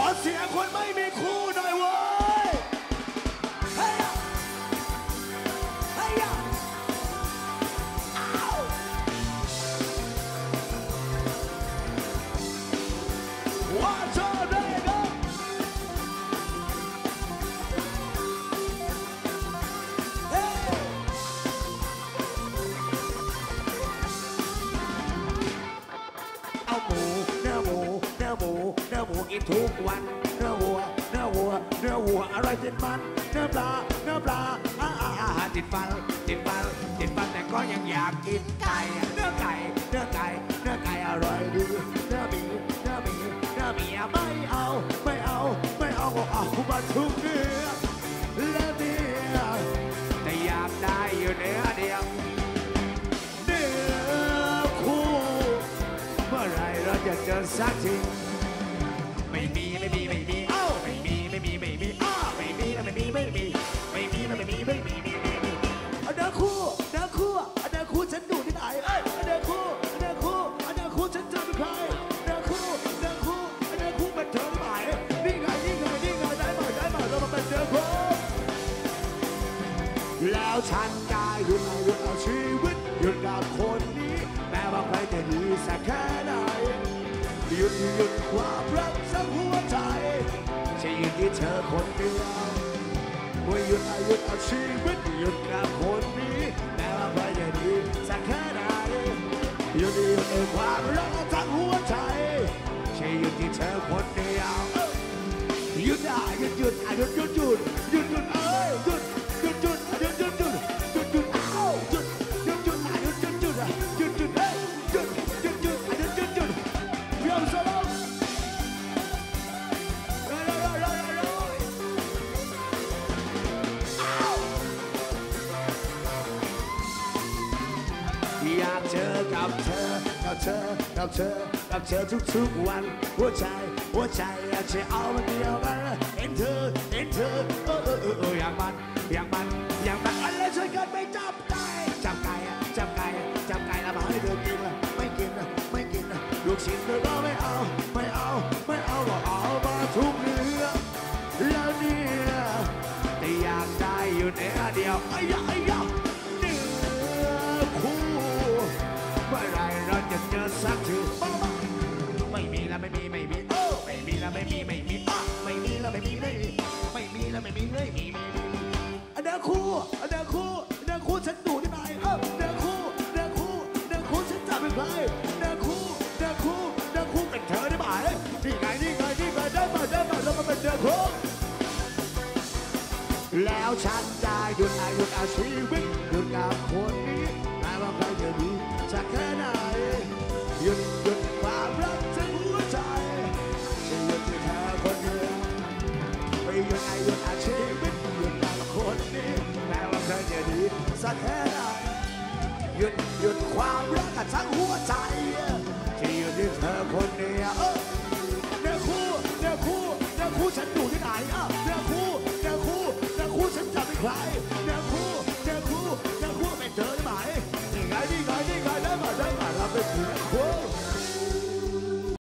ขอเสียงคนไม่มีคู่ ทุกวัน เนื้อวัว เนื้อวัว เนื้อวัวอร่อยติดมัน เนื้อปลา เนื้อปลาอาอาอาหาติดฟันติดฟันติดฟันแต่ก็ยังอยากกินไก่ เนื้อไก่ เนื้อไก่ เนื้อไก่อร่อยดี เนื้อหมีเนื้อหมีเนื้อหมีไม่เอา ไม่เอา ไม่เอาก็เอามาทุกเนื้อและเนื้อแต่อยากได้อยู่เนื้อเดียวเนื้อคู่เมื่อไรเราจะเจอสักที แล้วฉันจะหยุดเอาหยุดเอาชีวิตหยุดกับคนนี้ แม้ว่าใครจะดีสักแค่ไหนหยุดหยุดความรักสักหัวใจจะหยุดที่เธอคนเดียวว่าหยุดเอาหยุดเอาชีวิตหยุดกับคนนี้แม้ว่าใครจะดีสักแค่ไหนหยุดหยุดความรักทั้งหัวใจจะหยุดที่เธอคนเดียวหยุดอะหยุดหยุดอะหยุดหยุด กับเธอกับเธอกับเธอกับเธอทุกๆวัน หัวใจหัวใจอยากจะเอามาเดียวกันเห็นเธอเห็นเธอเออเออเอออออยากมันอยากมันอยากมันอะไรช่วยกันไม่จับไก่จับไก่อะจับไก่จับไก่แล้วมาให้เธอกินอะไม่กินอะไม่กินลูกชิ้นเธอก็ไม่เอาไม่เอาไม่เอาก็เอามาทุกเนื้องแล้วเนี่ยแต่อยากได้อยู่เนื้อเดียวไอ้ยะไอ้ยะ อสักทีไม่มีแล้วไม่มีไม่มีโอ้ไม่มีแล้วไม่มีไม่มีอะไม่มีแล้วไม่มีไม่มีไม่มีแล้วไม่มีไม่มีมีมีอันเดอร์คู่อันเดอร์คู่อันเดอร์คู่ฉันดูที่ไหนเออเดอร์คู่เดอร์คู่เดอร์คู่ฉันจะเป็นใครเดอร์คู่เดอร์คู่เดอร์คู่เป็นเธอได้ไหมนี่ไงนี่ไงนี่ไงได้มาได้มาแล้วมาเป็นเดอร์คู่แล้วฉันจะหยุดอายุอาชีวิตหยุดกับคนนี้แม้ว่าใครจะดีสักแค่ไหน ยุดหยุดความรักทั้งหัวใจจะหยุดที่เธอคนเดียวไปหยุดไอหยุดอาชีวิตหยุดกับคนนี้แม้ว่าเธอจะดีสักแค่ไหนหยุดหยุดความรักทั้งหัวใจ